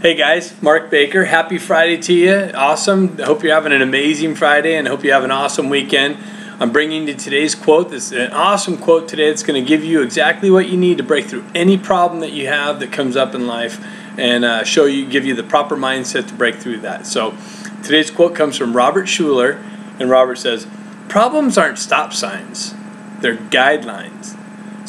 Hey guys, Mark Baker. Happy Friday to you. Awesome. Hope you're having an amazing Friday and hope you have an awesome weekend. I'm bringing you today's quote. This is an awesome quote today It's going to give you exactly what you need to break through any problem that you have that comes up in life and uh, show you, give you the proper mindset to break through that. So today's quote comes from Robert Schuller, and Robert says, Problems aren't stop signs, they're guidelines.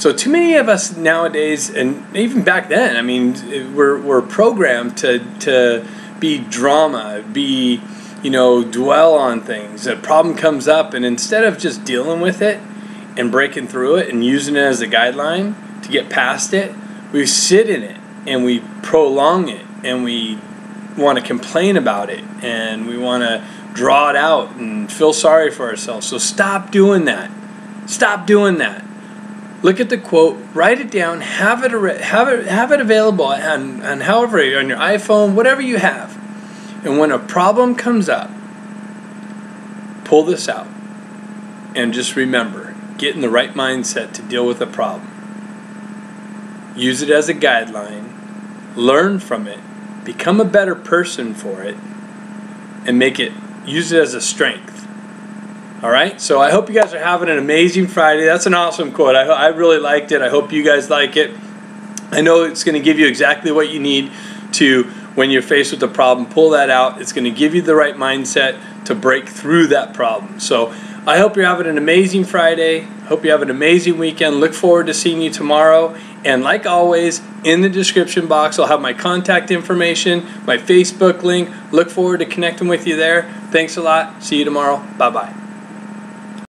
So too many of us nowadays, and even back then, I mean, we're, we're programmed to, to be drama, be, you know, dwell on things. A problem comes up, and instead of just dealing with it and breaking through it and using it as a guideline to get past it, we sit in it and we prolong it and we want to complain about it and we want to draw it out and feel sorry for ourselves. So stop doing that. Stop doing that look at the quote, write it down, have it have it have it available on, on however on your iPhone, whatever you have. And when a problem comes up, pull this out. And just remember, get in the right mindset to deal with a problem. Use it as a guideline, learn from it, become a better person for it, and make it use it as a strength all right. So I hope you guys are having an amazing Friday. That's an awesome quote. I, I really liked it. I hope you guys like it. I know it's going to give you exactly what you need to, when you're faced with a problem, pull that out. It's going to give you the right mindset to break through that problem. So I hope you're having an amazing Friday. Hope you have an amazing weekend. Look forward to seeing you tomorrow. And like always, in the description box, I'll have my contact information, my Facebook link. Look forward to connecting with you there. Thanks a lot. See you tomorrow. Bye bye.